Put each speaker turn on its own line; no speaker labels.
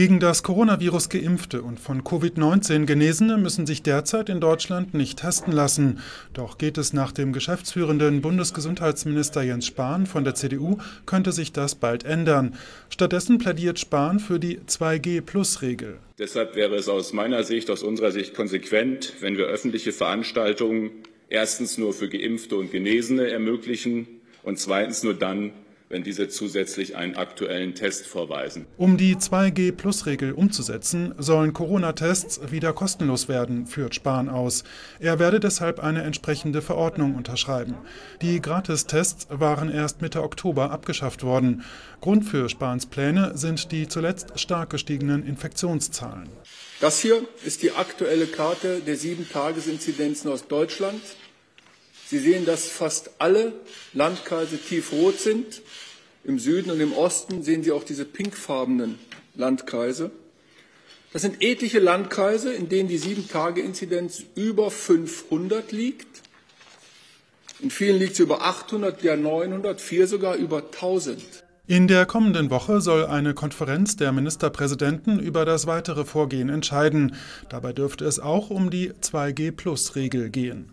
Gegen das Coronavirus geimpfte und von Covid-19 Genesene müssen sich derzeit in Deutschland nicht testen lassen. Doch geht es nach dem geschäftsführenden Bundesgesundheitsminister Jens Spahn von der CDU, könnte sich das bald ändern. Stattdessen plädiert Spahn für die 2G-Plus-Regel.
Deshalb wäre es aus meiner Sicht, aus unserer Sicht konsequent, wenn wir öffentliche Veranstaltungen erstens nur für Geimpfte und Genesene ermöglichen und zweitens nur dann, wenn diese zusätzlich einen aktuellen Test vorweisen.
Um die 2G-Plus-Regel umzusetzen, sollen Corona-Tests wieder kostenlos werden, führt Spahn aus. Er werde deshalb eine entsprechende Verordnung unterschreiben. Die Gratistests waren erst Mitte Oktober abgeschafft worden. Grund für Spahns Pläne sind die zuletzt stark gestiegenen Infektionszahlen.
Das hier ist die aktuelle Karte der Sieben-Tages-Inzidenzen aus Deutschland. Sie sehen, dass fast alle Landkreise tiefrot sind. Im Süden und im Osten sehen Sie auch diese pinkfarbenen Landkreise. Das sind etliche Landkreise, in denen die Sieben-Tage-Inzidenz über 500 liegt. In vielen liegt sie über 800, ja 900, vier sogar über 1000.
In der kommenden Woche soll eine Konferenz der Ministerpräsidenten über das weitere Vorgehen entscheiden. Dabei dürfte es auch um die 2G-Plus-Regel gehen.